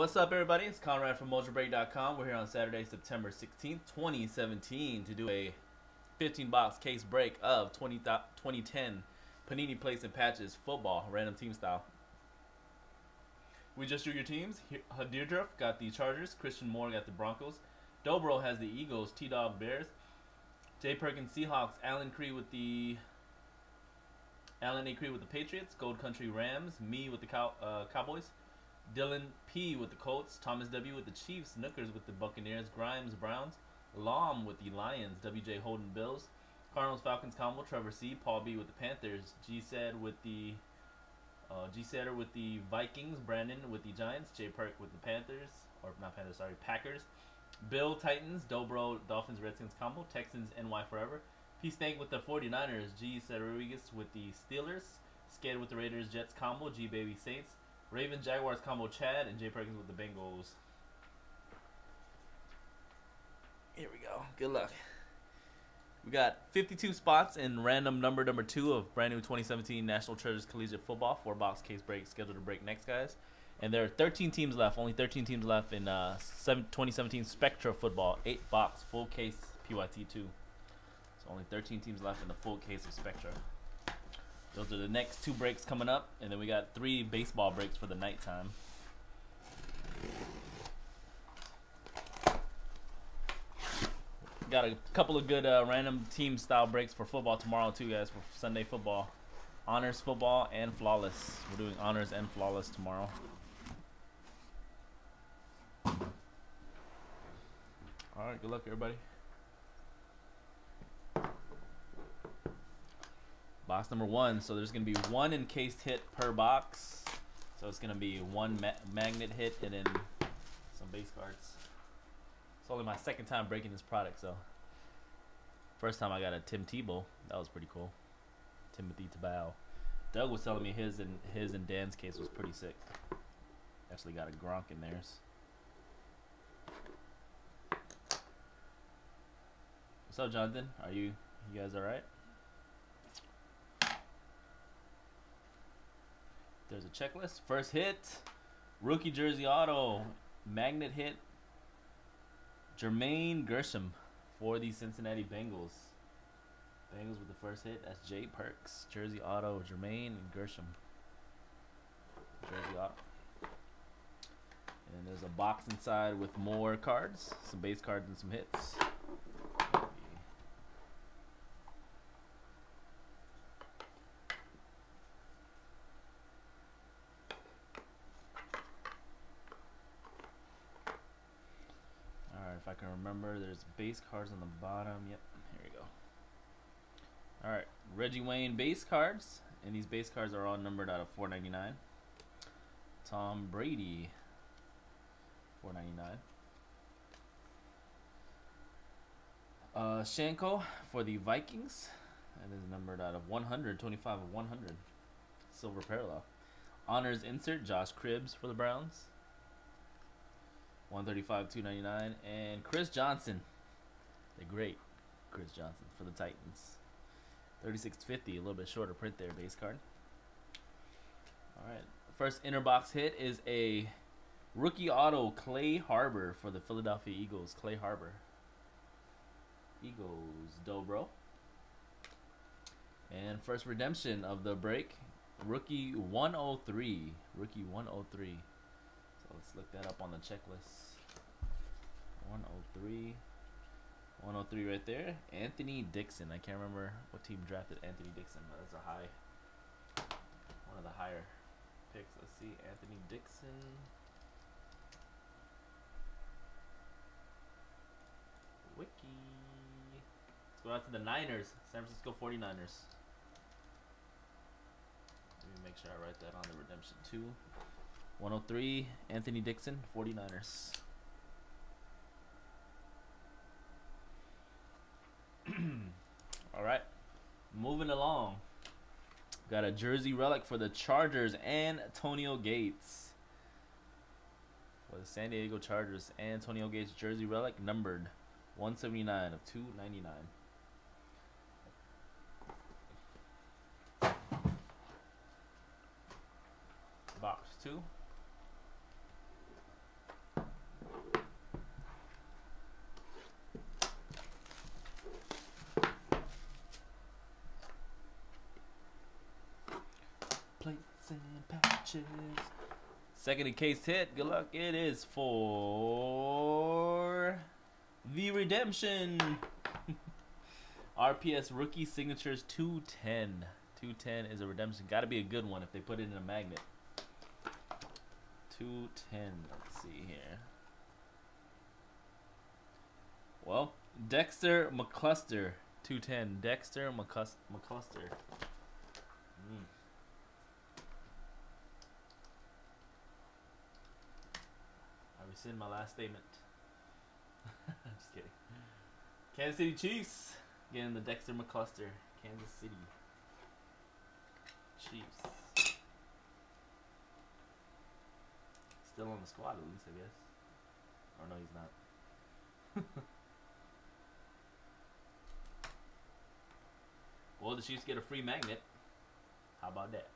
What's up, everybody? It's Conrad from MojoBreak.com. We're here on Saturday, September 16th, 2017, to do a 15-box case break of 20, 2010 Panini Plates and Patches football, random team style. We just drew your teams. Hadirdruf got the Chargers. Christian Moore got the Broncos. Dobro has the Eagles. T-Dog Bears. Jay Perkins Seahawks. Alan Cree with the Alan A. Cree with the Patriots. Gold Country Rams. Me with the Cow, uh, Cowboys. Dylan P with the Colts, Thomas W with the Chiefs, Nookers with the Buccaneers, Grimes Browns, Lom with the Lions, WJ Holden Bills, Cardinals Falcons combo, Trevor C, Paul B with the Panthers, G Said with the uh, G Setter with the Vikings, Brandon with the Giants, J Perk with the Panthers, or not Panthers, sorry, Packers, Bill Titans, Dobro Dolphins Redskins combo, Texans NY Forever, P Snake with the 49ers, G Rodriguez with the Steelers, Sked with the Raiders Jets combo, G Baby Saints, Raven Jaguars combo Chad and Jay Perkins with the Bengals. Here we go. Good luck. We got 52 spots in random number number two of brand new 2017 National Treasures Collegiate Football. Four box case break scheduled to break next, guys. And there are 13 teams left. Only 13 teams left in uh, 2017 Spectra Football. Eight box full case PYT two. So only 13 teams left in the full case of Spectra. Those are the next two breaks coming up, and then we got three baseball breaks for the nighttime. Got a couple of good uh, random team style breaks for football tomorrow too, guys, for Sunday football. Honors football and flawless. We're doing honors and flawless tomorrow. All right, good luck, everybody. Box number one. So there's going to be one encased hit per box. So it's going to be one ma magnet hit and then some base cards. It's only my second time breaking this product, so. First time I got a Tim Tebow. That was pretty cool. Timothy Tebow. Doug was telling me his and his and Dan's case was pretty sick. Actually got a Gronk in theirs. What's up, Jonathan? Are you you guys all right? There's a checklist. First hit, rookie jersey auto, magnet hit, Jermaine Gresham for the Cincinnati Bengals. Bengals with the first hit. That's Jay Perks. Jersey auto, Jermaine Gresham. Jersey auto. And there's a box inside with more cards, some base cards and some hits. can remember. There's base cards on the bottom. Yep, here we go. All right, Reggie Wayne base cards, and these base cards are all numbered out of 499. Tom Brady, 499. Uh, Shiancoe for the Vikings. That is numbered out of 125 of 100. Silver parallel. Honors insert Josh Cribbs for the Browns. 135, 299. And Chris Johnson, the great Chris Johnson for the Titans. 3650, a little bit shorter print there, base card. All right, first inner box hit is a rookie auto Clay Harbor for the Philadelphia Eagles. Clay Harbor. Eagles, Dobro. And first redemption of the break, rookie 103. Rookie 103. So let's look that up on the checklist. 103. 103 right there. Anthony Dixon. I can't remember what team drafted Anthony Dixon, but that's a high, one of the higher picks. Let's see. Anthony Dixon. Wiki. Let's go out to the Niners. San Francisco 49ers. Let me make sure I write that on the redemption too. 103, Anthony Dixon, 49ers. All right, moving along. Got a jersey relic for the Chargers, and Antonio Gates. For the San Diego Chargers, Antonio Gates jersey relic numbered 179 of 299. Box two. Patches. Second in case hit. Good luck. It is for the redemption. RPS rookie signatures 210. 210 is a redemption. Got to be a good one if they put it in a magnet. 210. Let's see here. Well, Dexter McCluster. 210. Dexter McCus- McCluster. Mm. Rescind my last statement. Just kidding. Kansas City Chiefs. Getting the Dexter McCluster. Kansas City Chiefs. Still on the squad at least, I guess. Or no, he's not. well, the Chiefs get a free magnet. How about that?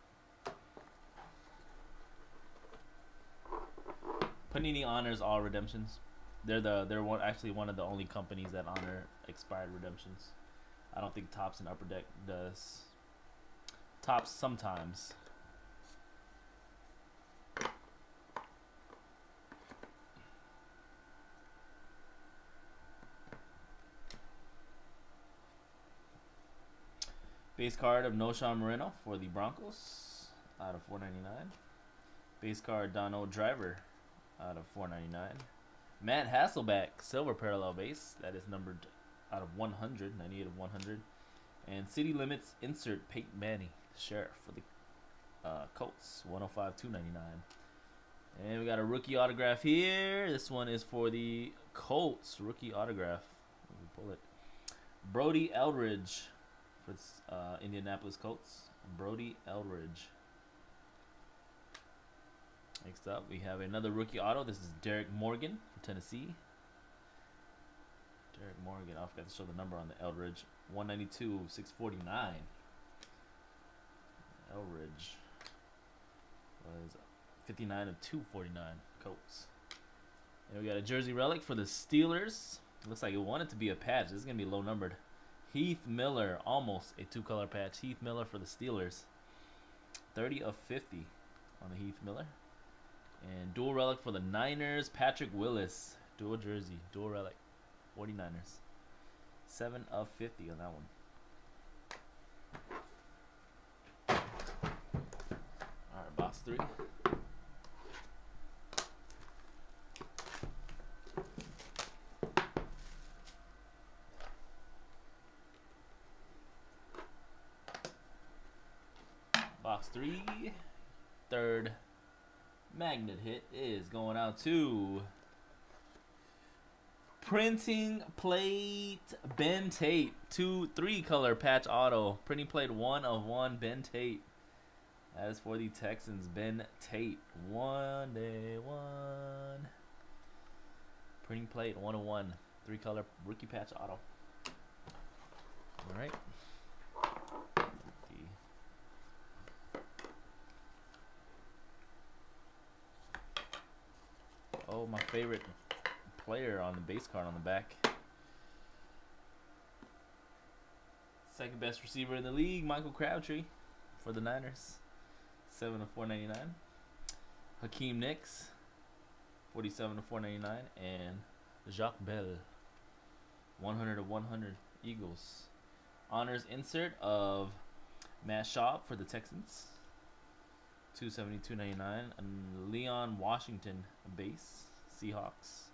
Panini honors all redemptions. They're the they're one actually one of the only companies that honor expired redemptions. I don't think Topps and Upper Deck does. Topps sometimes. Base card of Knowshon Moreno for the Broncos out of 499. Base card Donald Driver out of 499. Matt Hasselbeck silver parallel base that is numbered out of 100, 98 of 100. And City Limits insert Peyton Manning Sheriff for the uh, Colts 105 299. And we got a rookie autograph here. This one is for the Colts rookie autograph. Let me pull it. Brody Eldridge for uh, Indianapolis Colts. Brody Eldridge. Next up, we have another rookie auto. This is Derrick Morgan from Tennessee. Derrick Morgan. I forgot to show the number on the Eldridge. 192, 649. Eldridge was 59 of 249 Colts. And we got a jersey relic for the Steelers. Looks like it wanted to be a patch. This is going to be low numbered. Heath Miller, almost a two color patch. Heath Miller for the Steelers. 30 of 50 on the Heath Miller. And dual relic for the Niners, Patrick Willis. Dual jersey, dual relic. 49ers. 7 of 50 on that one. Alright, box 3. Box 3. Third magnet hit is going out to printing plate Ben Tate two three color patch auto. Printing plate one of one Ben Tate. Is for the Texans Ben Tate. One day one. Printing plate one of one three color rookie patch auto. All right Oh, my favorite player on the base card on the back. Second best receiver in the league, Michael Crabtree for the Niners. 7 of 499. Hakeem Nicks, 47 of 499. And Jacques Bell, 100 of 100 Eagles. Honors insert of Matt Schaub for the Texans. 270, 299. And Leon Washington base. Seahawks.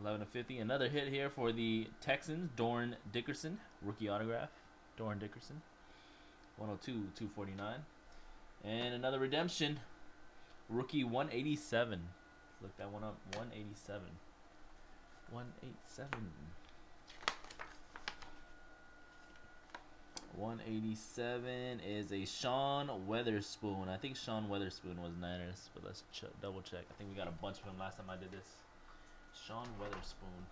11 of 50. Another hit here for the Texans. Dorin Dickerson. Rookie autograph. Dorin Dickerson. 102, 249. And another redemption. Rookie 187. Look that one up. 187. 187. 187 is a Sean Weatherspoon. I think Sean Weatherspoon was Niners, but let's ch double check. I think we got a bunch of them last time I did this. Sean Weatherspoon.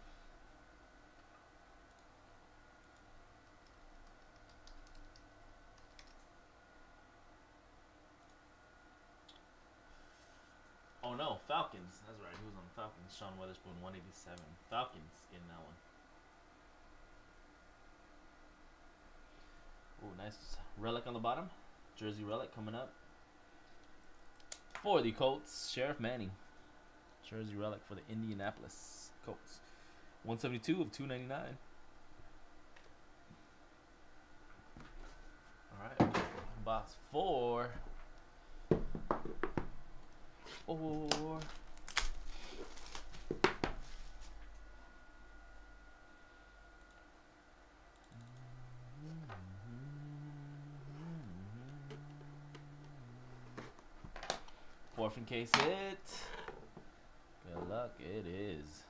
Oh no, Falcons. That's right. Who's on the Falcons? Sean Weatherspoon, 187. Falcons getting that one. Oh, nice relic on the bottom. Jersey relic coming up. For the Colts, Sheriff Manning. Jersey relic for the Indianapolis Colts. 172 of 299. All right. Box four. Four. In case it. Good luck, it is.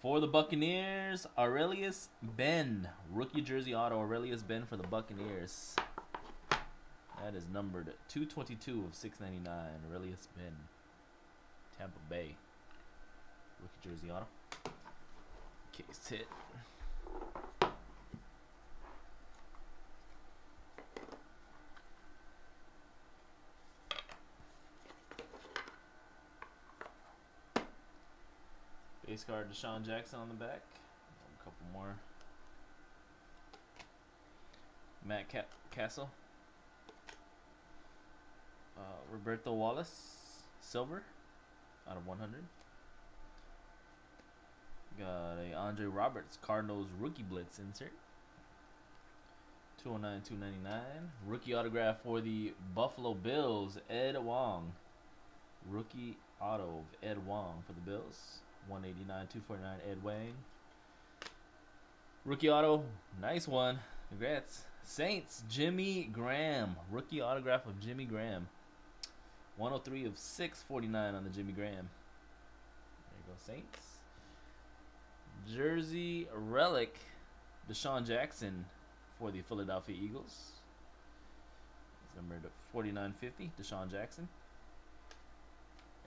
For the Buccaneers, Arrelious Benn. Rookie jersey auto, Arrelious Benn for the Buccaneers. That is numbered 222 of 699. Arrelious Benn. Tampa Bay. Rookie jersey auto. Case hit. Base card DeSean Jackson on the back. A couple more. Matt Cassel. Uh, Roberto Wallace, silver, out of 100. Got a Andre Roberts Cardinals rookie blitz insert. 209 299. Rookie autograph for the Buffalo Bills, Ed Wang. Rookie auto of Ed Wang for the Bills. 189 249 Ed Wang. Rookie auto, nice one. Congrats. Saints, Jimmy Graham. Rookie autograph of Jimmy Graham. 103 of 649 on the Jimmy Graham. There you go, Saints. Jersey relic, DeSean Jackson for the Philadelphia Eagles. It's numbered 4950, DeSean Jackson.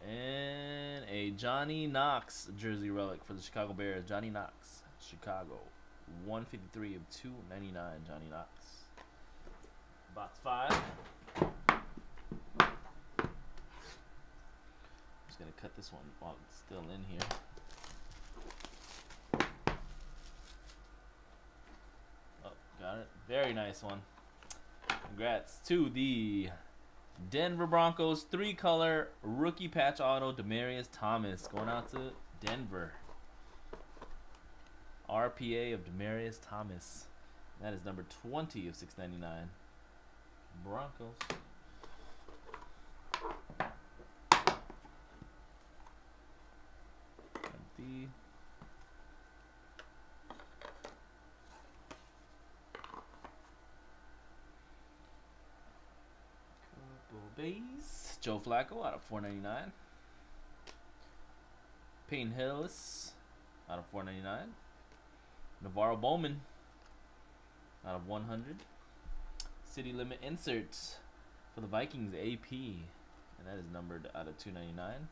And a Johnny Knox jersey relic for the Chicago Bears. Johnny Knox, Chicago. 153 of 299, Johnny Knox. Box 5. I'm just going to cut this one while it's still in here. Oh, got it. Very nice one. Congrats to the Denver Broncos three color rookie patch auto Demaryius Thomas going out to Denver. RPA of Demaryius Thomas. That is number 20 of 699. Broncos. Empty. Joe Flacco out of 499. Payne Hillis out of 499. NaVorro Bowman out of 100. City Limit Inserts for the Vikings AP. And that is numbered out of 299.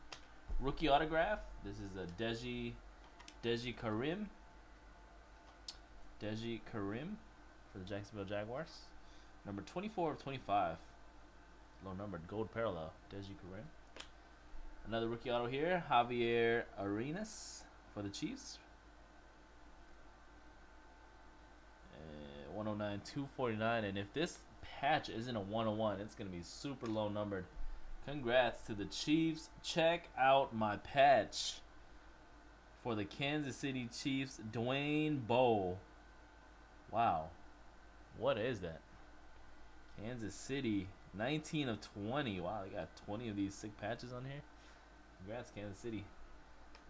Rookie autograph. This is a Deji Deji Karim. Deji Karim for the Jacksonville Jaguars. Number 24 of 25 low numbered gold parallel. Deji Karim. Another rookie auto here, Javier Arenas for the Chiefs. Uh, 109, 249. And if this patch isn't a 101, it's going to be super low numbered. Congrats to the Chiefs. Check out my patch for the Kansas City Chiefs, Dwayne Bowe. Wow. What is that? Kansas City 19 of 20. Wow, they got 20 of these sick patches on here. Congrats, Kansas City.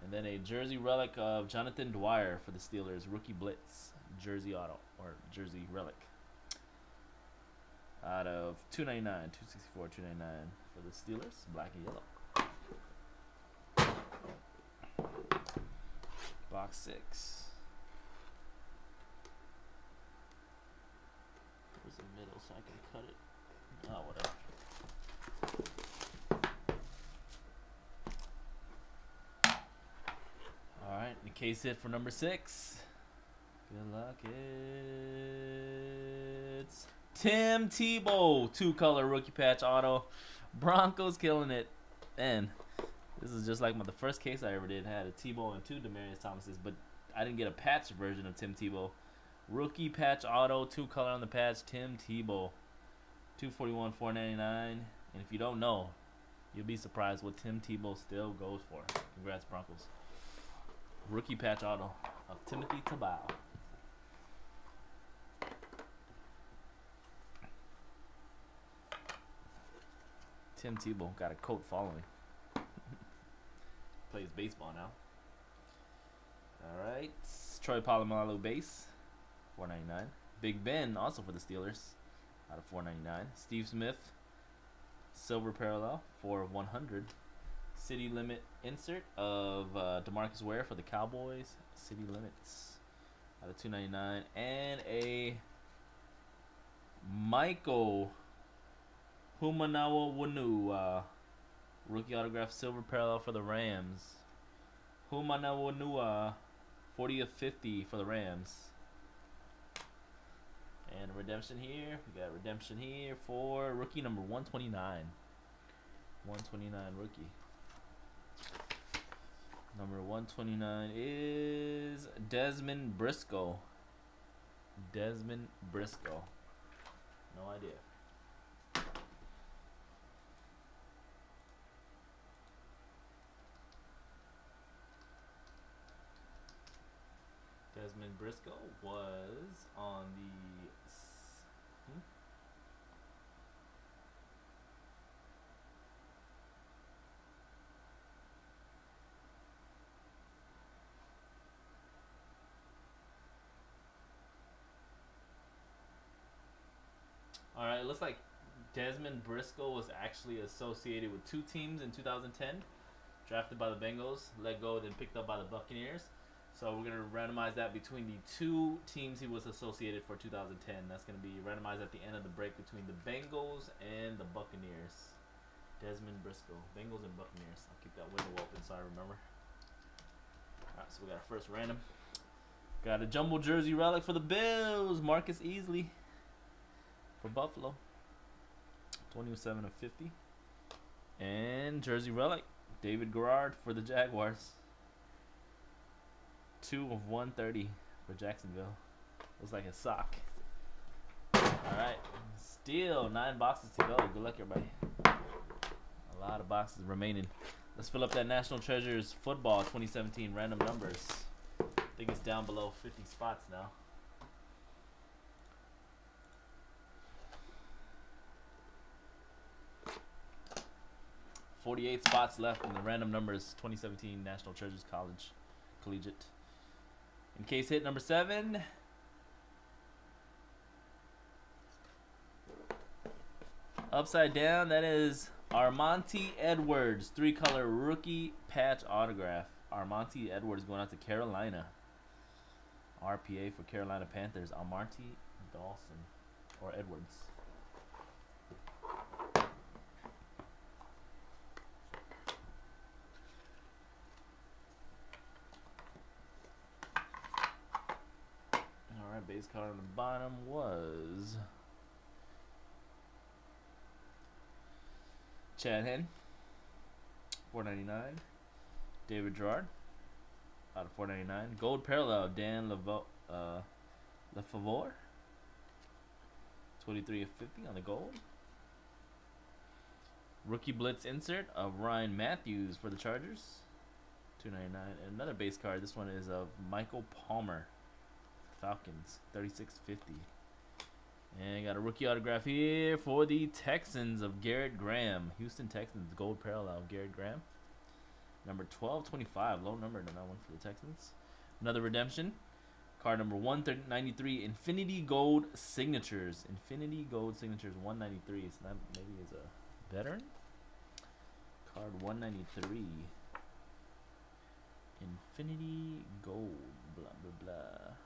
And then a jersey relic of Jonathan Dwyer for the Steelers. Rookie Blitz. Jersey auto. Or jersey relic. Out of 299, 264, 299 for the Steelers. Black and yellow. Box 6. Where's the middle so I can cut it? Oh, whatever. Alright, the case hit for number six. Good luck. It's Tim Tebow, two color rookie patch auto. Broncos killing it. And this is just like my, the first case I ever did. had a Tebow and two Demaryius Thomases, but I didn't get a patch version of Tim Tebow. Rookie patch auto, two color on the patch, Tim Tebow. 241, 499. And if you don't know, you'll be surprised what Tim Tebow still goes for. Congrats, Broncos. Rookie patch auto of Timothy Tebow. Tim Tebow got a cult following. Plays baseball now. All right, Troy Polamalu base, 499. Big Ben also for the Steelers, out of 499. Steve Smith, silver parallel for 100. City limit insert of uh, DeMarcus Ware for the Cowboys. City limits out of 299 and a Michael Hoomanawanui uh, rookie autograph silver parallel for the Rams. Hoomanawanui 40 of 50 for the Rams. And redemption here. We got redemption here for rookie number 129. 129 rookie. Number 129 is Dezmon Briscoe. Dezmon Briscoe. No idea. Dezmon Briscoe was on the. All right, it looks like Dezmon Briscoe was actually associated with two teams in 2010. Drafted by the Bengals, let go, then picked up by the Buccaneers. So we're gonna randomize that between the two teams he was associated for 2010. That's gonna be randomized at the end of the break between the Bengals and the Buccaneers. Dezmon Briscoe, Bengals and Buccaneers. I'll keep that window open so I remember. All right, so we got our first random. Got a jumbo jersey relic for the Bills. Marcus Easley for Buffalo. 27 of 50. And jersey relic, David Garrard for the Jaguars. 2 of 130 for Jacksonville. Looks like a sock. Alright. Still nine boxes to go. Good luck, everybody. A lot of boxes remaining. Let's fill up that National Treasures Football 2017 random numbers. I think it's down below 50 spots now. Forty-eight spots left in the random numbers 2017 National Treasures College Collegiate. In case hit number seven. Upside down, that is Armanti Edwards, three color rookie patch autograph. Armanti Edwards going out to Carolina. RPA for Carolina Panthers, Armanti Dawson or Edwards. All right, base card on the bottom was Chad Henne, four ninety nine. David Garrard, out of four ninety nine. Gold parallel Dan Levo, uh, LeFevour, twenty three of fifty on the gold. Rookie blitz insert of Ryan Mathews for the Chargers, two ninety nine. And another base card. This one is of Michael Palmer, Falcons, thirty six fifty. And got a rookie autograph here for the Texans of Garrett Graham. Houston Texans, gold parallel Garrett Graham. Number 1225, low number to that one for the Texans. Another redemption. Card number 193, Infinity Gold Signatures. Infinity Gold Signatures 193. So that maybe is a veteran. Card 193. Infinity Gold. Blah, blah, blah.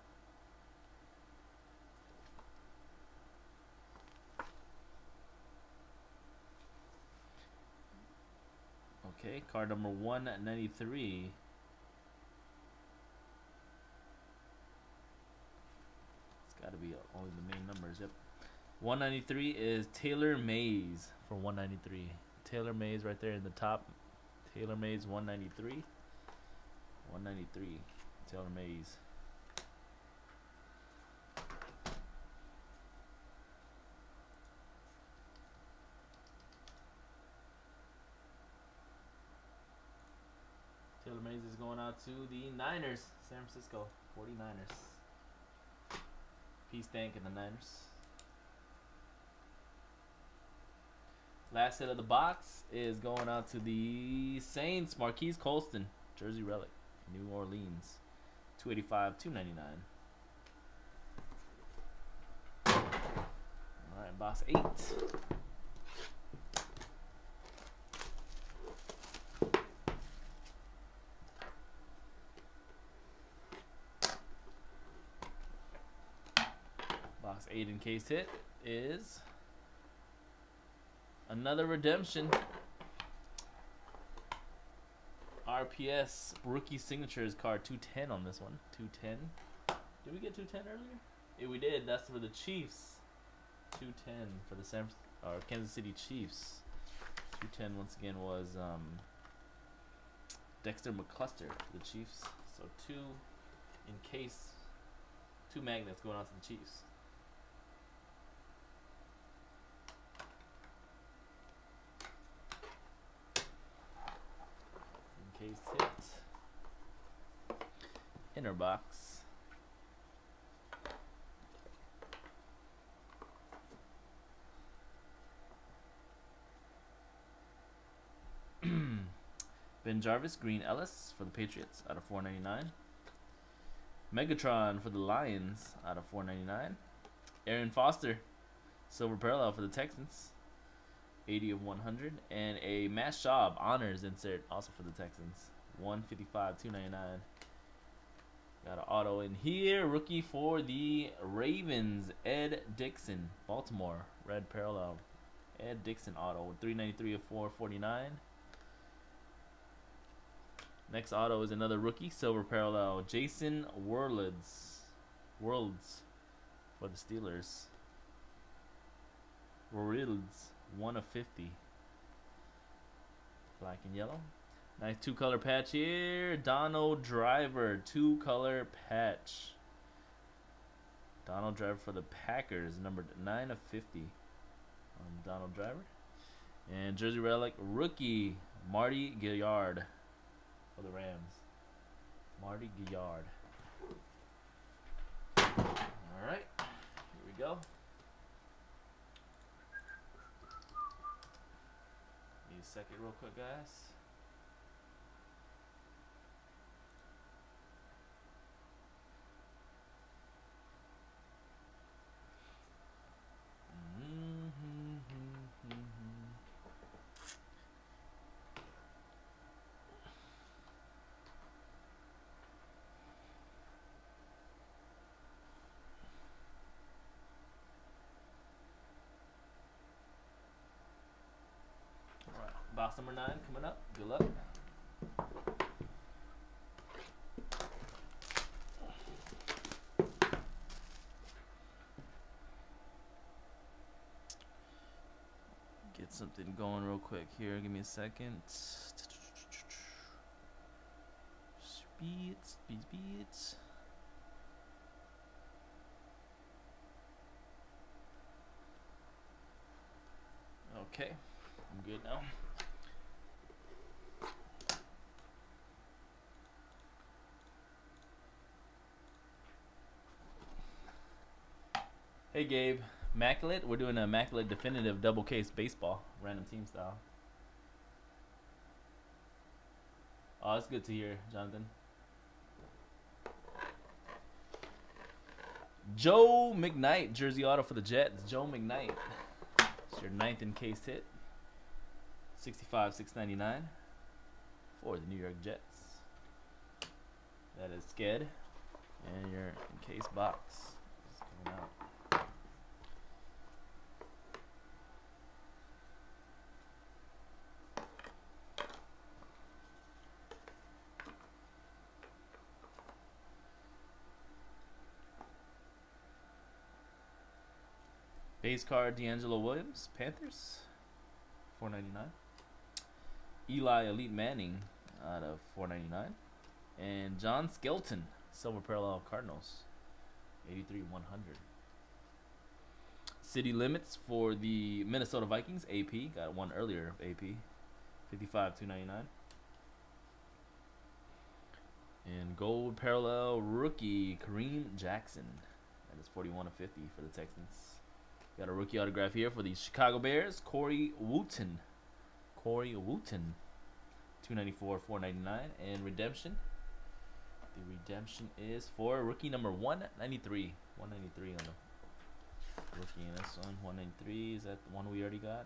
Okay, card number 193. It's got to be only the main numbers. Yep. 193 is Taylor Mays for 193. Taylor Mays right there in the top. Taylor Mays 193. 193. Taylor Mays. Taylor Mays is going out to the Niners, San Francisco 49ers. Peace thank, and the Niners. Last hit of the box is going out to the Saints, Marquise Colston, Jersey Relic, New Orleans. 285, 299. All right, box eight. In case hit is another redemption. RPS rookie signatures card 210 on this one. 210. Did we get 210 earlier? Yeah, we did. That's for the Chiefs. 210 for the San or Kansas City Chiefs. 210 once again was um, Dexter McCluster for the Chiefs. So two in case, two magnets going out to the Chiefs. Inner box. BenJarvus Green-Ellis for the Patriots out of 499. Megatron for the Lions out of 499. Arian Foster, Silver Parallel for the Texans, 80 of 100. And a Matt Schaub Honors insert also for the Texans, 155, 299. Got an auto in here. Rookie for the Ravens, Ed Dickson, Baltimore, red parallel. Ed Dickson auto, 393 of 449. Next auto is another rookie, silver parallel, Jason Worilds, Worilds for the Steelers. Worilds, one of fifty. Black and yellow. Nice two color patch here. Donald Driver, two color patch. Donald Driver for the Packers, number nine of fifty. On Donald Driver. And Jersey Relic rookie Mardy Gilyard for the Rams. Mardy Gilyard. All right, here we go. Need a second, real quick, guys. Alright, box number nine coming up. Good luck. Get something going real quick here. Give me a second. Speed, speed, speed. Okay, I'm good now. Gabe, Immaculate. We're doing a Immaculate Definitive Double Case Baseball, random team style. Oh, it's good to hear, Jonathan. Joe McKnight, Jersey Auto for the Jets. Joe McKnight. It's your ninth in case hit. 65 699 for the New York Jets. That is Sked. And your case box is coming out. Base card DeAngelo Williams, Panthers, 499. Eli Elite Manning out of 499. And John Skelton, Silver Parallel Cardinals, 83 100. City limits for the Minnesota Vikings, AP. Got one earlier AP, 55 299. And gold parallel rookie Kareem Jackson. That is 41 of 50 for the Texans. Got a rookie autograph here for the Chicago Bears, Corey Wootton. Corey Wootton. 294, 499. And redemption. The redemption is for rookie number 193. 193 on the rookie in this one. 193. Is that the one we already got?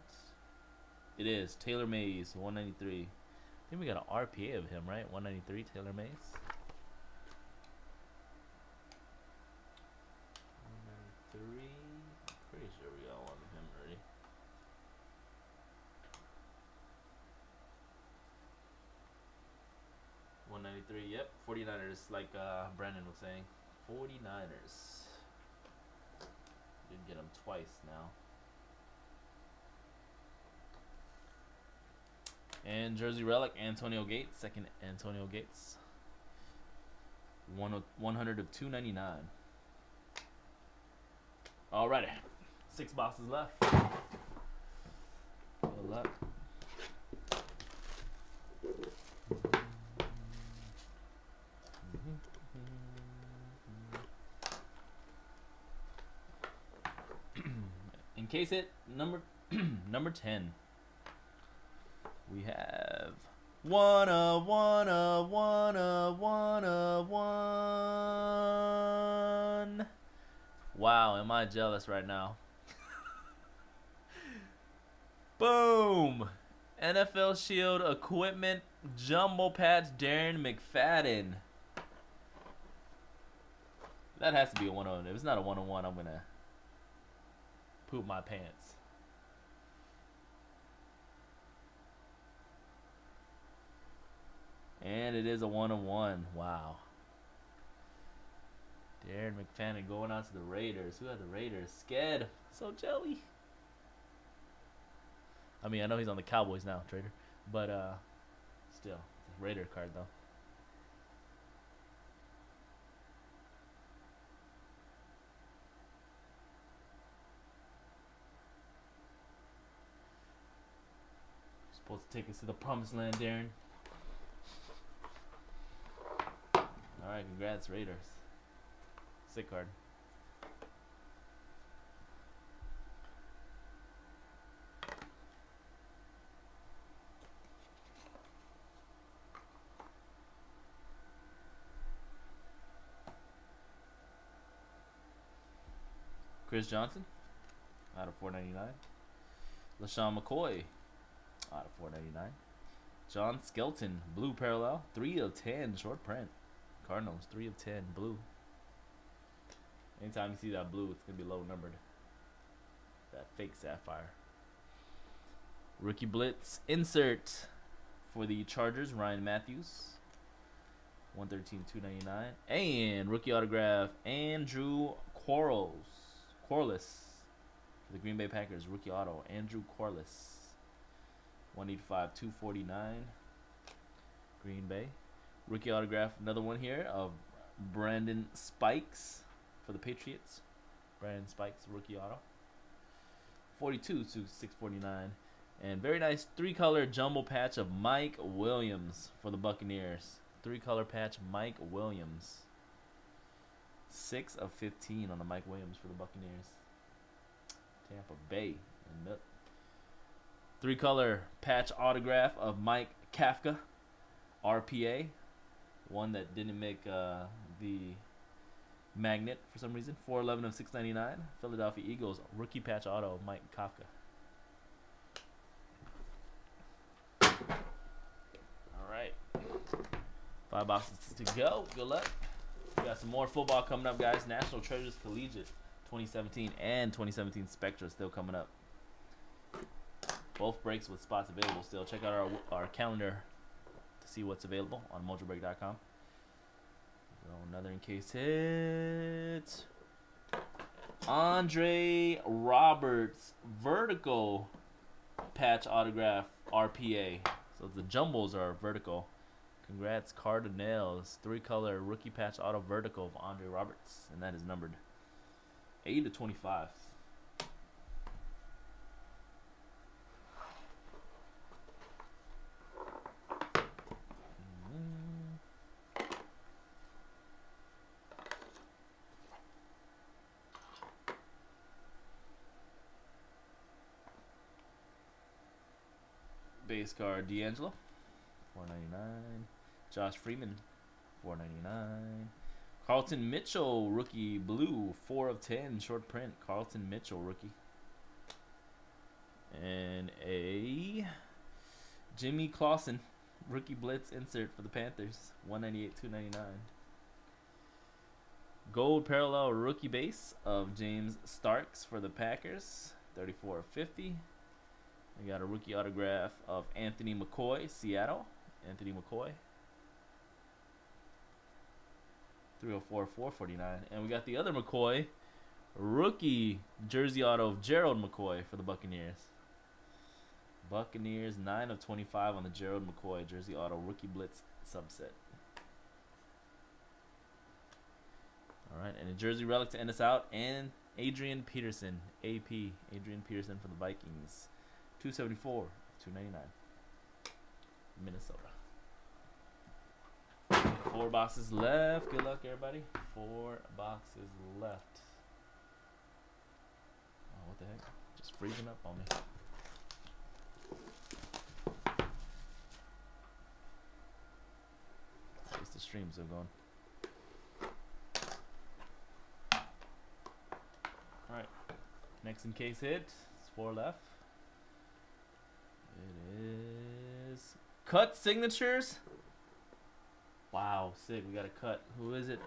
It is. Taylor Mays, 193. I think we got an RPA of him, right? 193, Taylor Mays. 193. Three. Yep, 49ers, like uh, Brandon was saying. 49ers. Didn't get them twice now. And Jersey Relic, Antonio Gates, second Antonio Gates. One, 100 of 299. Alrighty. Six boxes left. Good luck. Case it number number 10 we have one of one of one of one of one. Wow, am I jealous right now? Boom! NFL Shield Equipment Jumbo Patch Darren McFadden. That has to be a one on. One. If it's not a one on one, I'm gonna poop my pants. And it is a one on one. Wow. Darren McFadden going out to the Raiders. Who had the Raiders? Sked. So jelly. I mean, I know he's on the Cowboys now, Trader. But uh still, Raider card though. Supposed to take us to the promised land, Darren. Alright, congrats, Raiders. Sick card. Chris Johnson out of 499. LeSean McCoy out of 499. John Skelton, blue parallel, 3 of 10, short print. Cardinals, 3 of 10, blue. Anytime you see that blue, it's going to be low numbered. That fake sapphire. Rookie Blitz insert for the Chargers, Ryan Mathews. 113 299 And rookie autograph, Andrew Quarless. Quarless. For the Green Bay Packers, rookie auto, Andrew Quarless. 185 249 Green Bay. Rookie autograph, another one here of Brandon Spikes for the Patriots. Brandon Spikes, rookie auto. 42 to 649. And very nice three color jumbo patch of Mike Williams for the Buccaneers. Three color patch, Mike Williams. 6 of 15 on the Mike Williams for the Buccaneers. Tampa Bay. And three color patch autograph of Mike Kafka. RPA one that didn't make uh, the magnet for some reason. 411 of 699. Philadelphia Eagles rookie patch auto Mike Kafka. All right. Five boxes to go. Good luck. We got some more football coming up, guys. National Treasures Collegiate 2017 and 2017 Spectra still coming up. Both breaks with spots available still. Check out our, our calendar to see what's available on mojobreak.com. another in case hit. Andre Roberts vertical patch autograph RPA. So the jumbles are vertical. Congrats, Cardinals. Three color rookie patch auto vertical of Andre Roberts. And that is numbered 8 to 25. Base card DeAngelo, four ninety nine. Josh Freeman, four ninety nine. Carlton Mitchell, rookie blue, four of ten, short print. Carlton Mitchell, rookie. And a Jimmy Clausen, rookie blitz insert for the Panthers, one ninety eight, two ninety nine. Gold parallel rookie base of James Starks for the Packers, 34 of 50. We got a rookie autograph of Anthony McCoy, Seattle. Anthony McCoy. 304 449. And we got the other McCoy, rookie jersey auto of Gerald McCoy for the Buccaneers. Buccaneers 9 of 25 on the Gerald McCoy jersey auto rookie blitz subset. All right, and a jersey relic to end us out, and Adrian Peterson, AP, Adrian Peterson for the Vikings, 274, 299, Minnesota. Four boxes left. Good luck, everybody. Four boxes left. Oh, what the heck? Just freezing up on me. Least the stream's are going. Alright. Next in case hit. It's four left. It is cut signatures. Wow, sick. We got a cut. Who is it?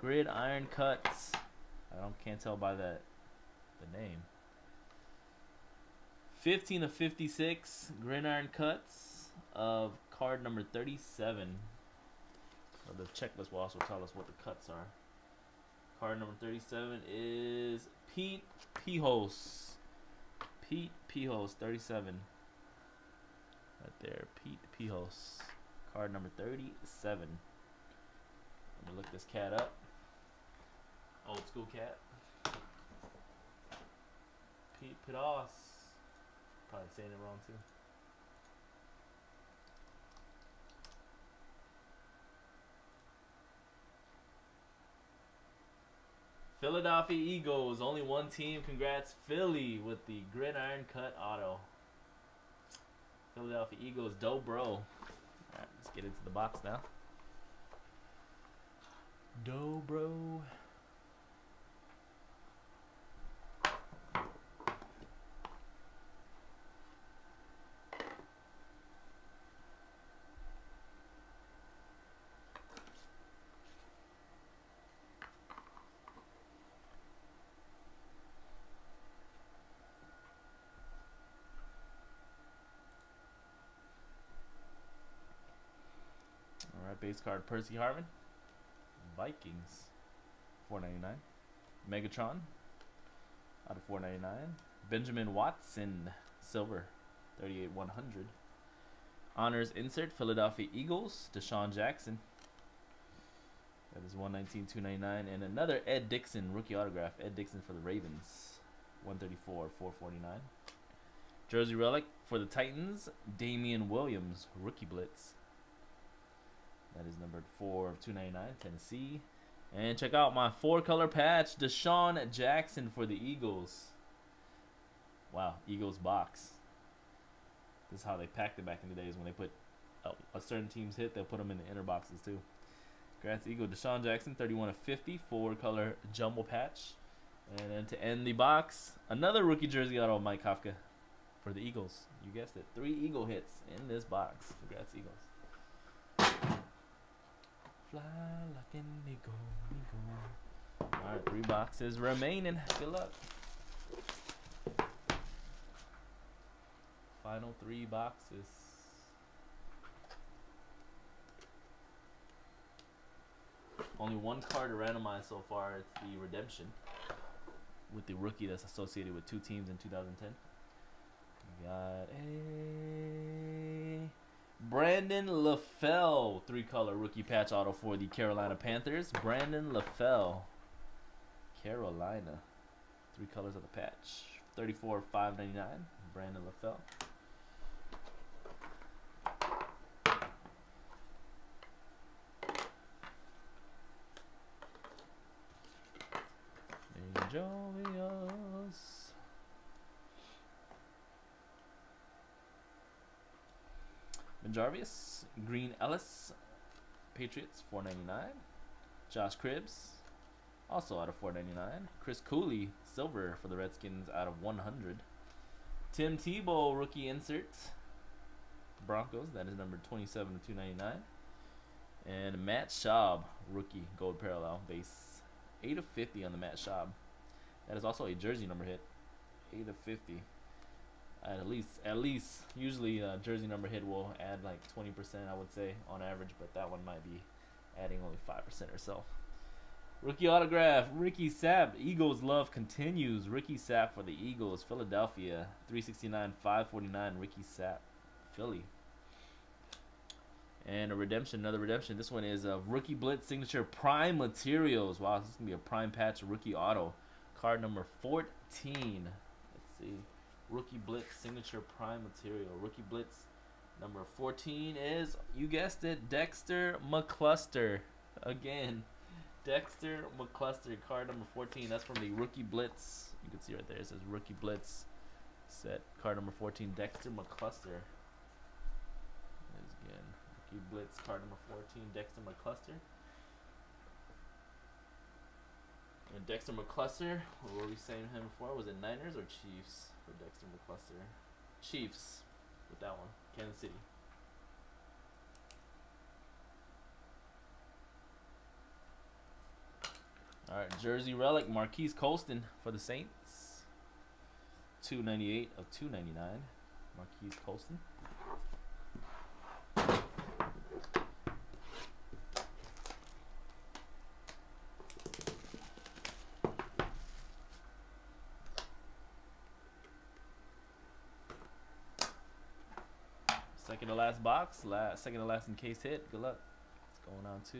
Gridiron Cuts. I don't can't tell by that the name. 15 of 56 Gridiron Cuts of card number 37. So the checklist will also tell us what the cuts are. Card number 37 is Pete Pihos. Pete Pihos, 37. Right there, Pete Pihos. Card number 37. Let me look this cat up. Old school cat. Pete Pihos. Probably saying it wrong too. Philadelphia Eagles, only one team. Congrats, Philly, with the gridiron cut auto. Philadelphia Eagles, Dobro. All right, let's get into the box now. Dobro. All right, base card Percy Harvin. Vikings, four ninety nine. Megatron, out of four ninety nine. Benjamin Watson, silver, thirty eight one hundred. Honors insert Philadelphia Eagles, DeSean Jackson. That is 119 299 and another Ed Dickson rookie autograph. Ed Dickson for the Ravens, 134 449. Jersey relic for the Titans, Damian Williams, rookie blitz. That is numbered 4 of 299, Tennessee. And check out my four color patch, DeSean Jackson for the Eagles. Wow, Eagles box. This is how they packed it back in the days when they put a, a certain team's hit, they'll put them in the inner boxes too. Congrats, Eagle. DeSean Jackson, 31 of 50, four color jumbo patch. And then to end the box, another rookie jersey auto, Mike Kafka for the Eagles. You guessed it. Three Eagle hits in this box. Congrats, Eagles. Fly like an eagle, eagle. Alright, three boxes remaining. Good luck. Final three boxes. Only one card to randomize so far. It's the redemption with the rookie that's associated with two teams in 2010. We got a Brandon LaFell, three color rookie patch auto for the Carolina Panthers. Brandon LaFell, Carolina, three colors of the patch. 34 599. Brandon LaFell. Jovius. Jarvis, Green Ellis, Patriots, 499. Josh Cribbs, also out of 499. Chris Cooley, silver for the Redskins out of 100. Tim Tebow, rookie insert. Broncos, that is number 27 of 299. And Matt Schaub, rookie gold parallel base. 8 of 50 on the Matt Schaub. That is also a jersey number hit. 8 of 50. At least, at least, usually a jersey number hit will add like 20%, I would say, on average, but that one might be adding only 5% or so. Rookie autograph, Ricky Sapp. Eagles love continues. Ricky Sapp for the Eagles, Philadelphia, 369, 549. Ricky Sapp, Philly. And a redemption, another redemption. This one is a Rookie Blitz signature prime materials. Wow, this is gonna be a prime patch rookie auto. Card number 14. Let's see. Rookie Blitz signature prime material. Rookie Blitz number 14 is, you guessed it, Dexter McCluster. Again, Dexter McCluster, card number 14. That's from the Rookie Blitz. You can see right there, it says Rookie Blitz set. Card number 14, Dexter McCluster. Again, Rookie Blitz, card number 14, Dexter McCluster. And Dexter McCluster, what were we saying him before? Was it Niners or Chiefs Dexter McCluster? Chiefs with that one. Kansas City. All right, Jersey Relic, Marquise Colston for the Saints. 298 of 299. Marquise Colston. Second to last box, last second to last in case hit. Good luck. It's going on to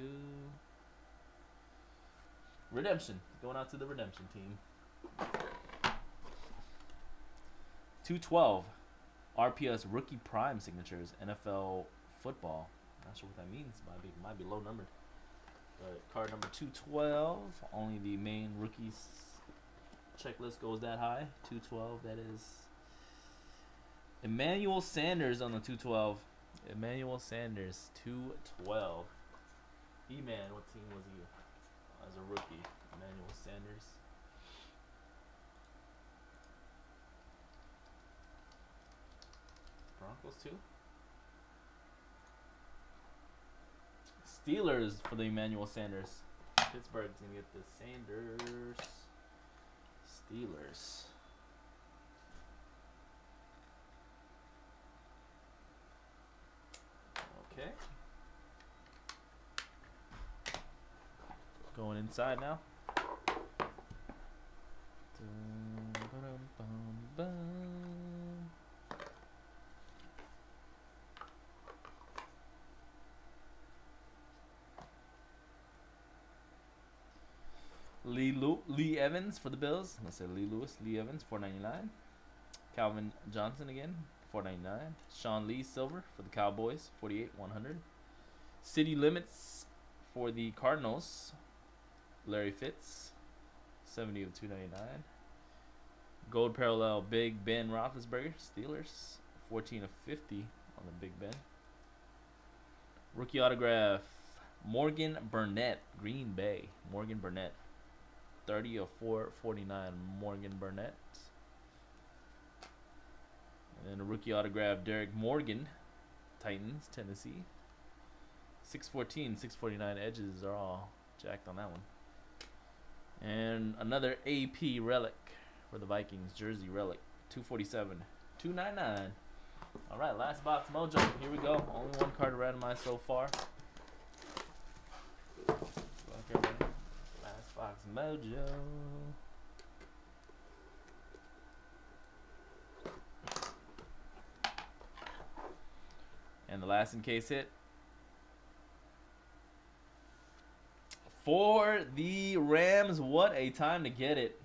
Redemption. Going out to the Redemption team. 212. RPS rookie prime signatures. NFL football. Not sure what that means. Might be might be low numbered. But card number 212. Only the main rookies checklist goes that high. 212. That is Emmanuel Sanders on the 212. Emmanuel Sanders 212. E-Man, what team was he? as a rookie, Emmanuel Sanders. Broncos too. Steelers for the Emmanuel Sanders. Pittsburgh's gonna get the Sanders. Steelers. Okay. Going inside now. Lee Lu Lee Evans for the Bills. Let's say Lee Lewis, Lee Evans, four ninety nine. Calvin Johnson again, four ninety nine. Sean Lee Silver for the Cowboys, forty eight one hundred. City Limits for the Cardinals, Larry Fitz, 70 of 299. Gold parallel Big Ben Roethlisberger, Steelers, 14 of 50 on the Big Ben. Rookie autograph Morgan Burnett, Green Bay. Morgan Burnett, 30 of 449. Morgan Burnett. And then a rookie autograph Derrick Morgan, Titans, Tennessee. 614, 649 edges are all jacked on that one. And another AP relic for the Vikings, jersey relic, 247, 299. All right, last box mojo. Here we go. Only one card randomized so far. Last box mojo. And the last in case hit for the Rams. What a time to get it.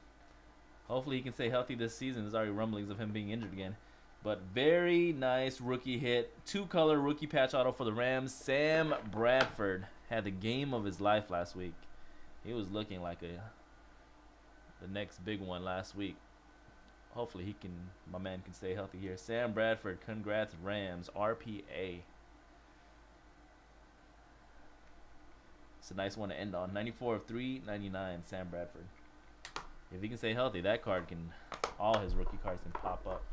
Hopefully he can stay healthy this season. There's already rumblings of him being injured again. But very nice rookie hit. Two color rookie patch auto for the Rams. Sam Bradford had the game of his life last week. He was looking like a the next big one last week. Hopefully he can my man can stay healthy here. Sam Bradford, congrats Rams. RPA. It's a nice one to end on. 94 of 399, Sam Bradford. If he can stay healthy, that card can, all his rookie cards can pop up.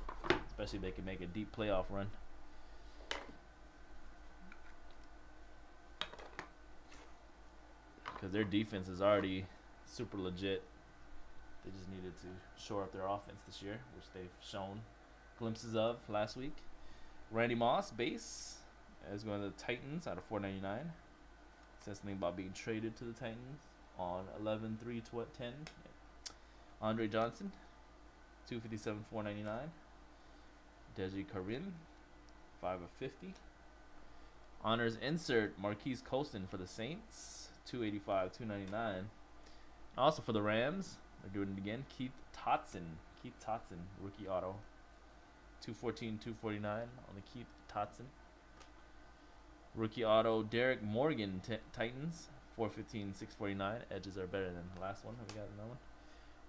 Especially if they can make a deep playoff run. Because their defense is already super legit. They just needed to shore up their offense this year, which they've shown glimpses of last week. Randy Moss, base, is going to the Titans out of 499. Says something about being traded to the Titans on 11 3 10. Andre Johnson, 257 499. Deji Karim, 5 of 50. Honors insert Marquise Colston for the Saints, 285 299. Also for the Rams, they're doing it again. Keith Toston, Keith Toston, rookie auto, 214 249 on the Keith Toston. Rookie auto, Derrick Morgan, Titans, 415, 649. Edges are better than the last one. Have we got another one?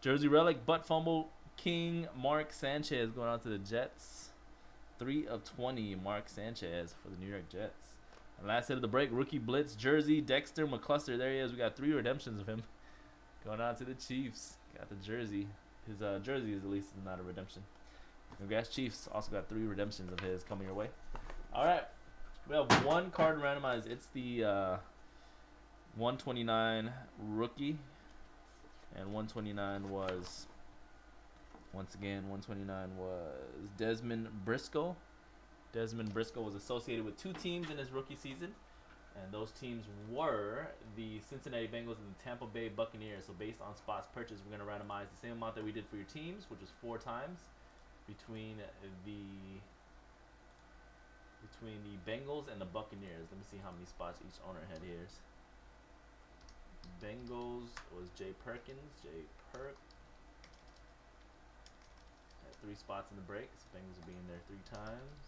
Jersey Relic, butt fumble, King Mark Sanchez going out to the Jets. 3 of 20, Mark Sanchez for the New York Jets. And last hit of the break, rookie blitz, Jersey, Dexter McCluster. There he is. We got three redemptions of him. Going out to the Chiefs. Got the jersey. His uh, jersey is at least not a redemption. Congrats, Chiefs. Also got three redemptions of his coming your way. All right. We have one card randomized. It's the uh, 129 rookie, and 129 was once again 129 was Dezmon Briscoe. Dezmon Briscoe was associated with two teams in his rookie season, and those teams were the Cincinnati Bengals and the Tampa Bay Buccaneers. So based on spots purchased, we're going to randomize the same amount that we did for your teams, which was four times between the between the Bengals and the Buccaneers. Let me see how many spots each owner had here. Bengals was Jay Perkins. Jay Perk. Had three spots in the breaks. Bengals will be in there three times.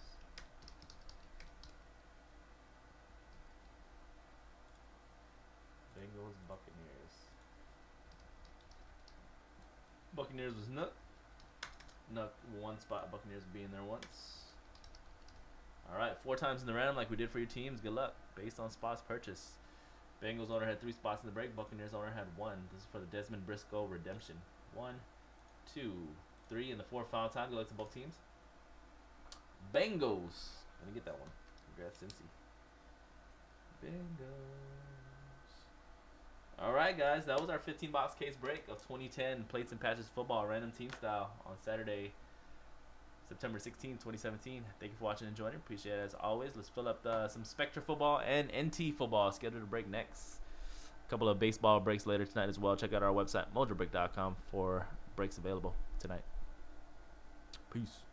Bengals, Buccaneers. Buccaneers was Nook. Nook one spot. Buccaneers being there once. All right, four times in the random like we did for your teams. Good luck. Based on spots purchased. Bengals owner had three spots in the break. Buccaneers owner had one. This is for the Dezmon Briscoe redemption. One, two, three, and the fourth final time. Good luck to both teams. Bengals. Let me get that one. Congrats, Cincy. Bengals. All right, guys. That was our 15 box case break of 2010 Plates and Patches Football Random Team Style on Saturday, September 16, 2017. Thank you for watching and joining. Appreciate it as always. Let's fill up the, some Spectra football and NT football scheduled to break next. A couple of baseball breaks later tonight as well. Check out our website, mojobreak.com, for breaks available tonight. Peace.